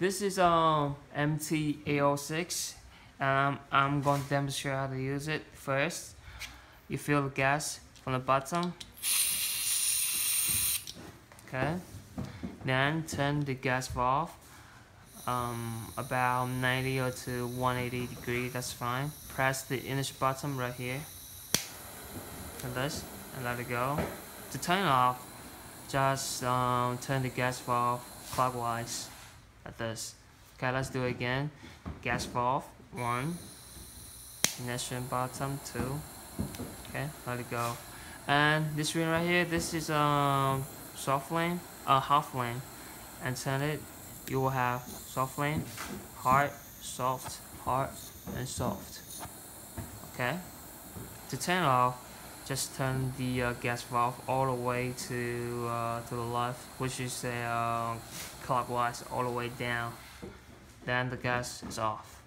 This is um MT806 and I'm, I'm going to demonstrate how to use it first. You fill the gas from the bottom. Okay. Then turn the gas valve um, about 90 or to 180 degree, that's fine. Press the ignition button right here. And this, and let it go. To turn off, just um, turn the gas valve clockwise like this. Okay, let's do it again. Gas valve, one. Ignition bottom, two. Okay, let it go. And this ring right here, this is um soft flame, uh half flame. And turn it, you will have soft flame, hard, soft, hard, and soft. Okay. To turn off, just turn the uh, gas valve all the way to uh, to the left, which is uh, clockwise all the way down. Then the gas is off.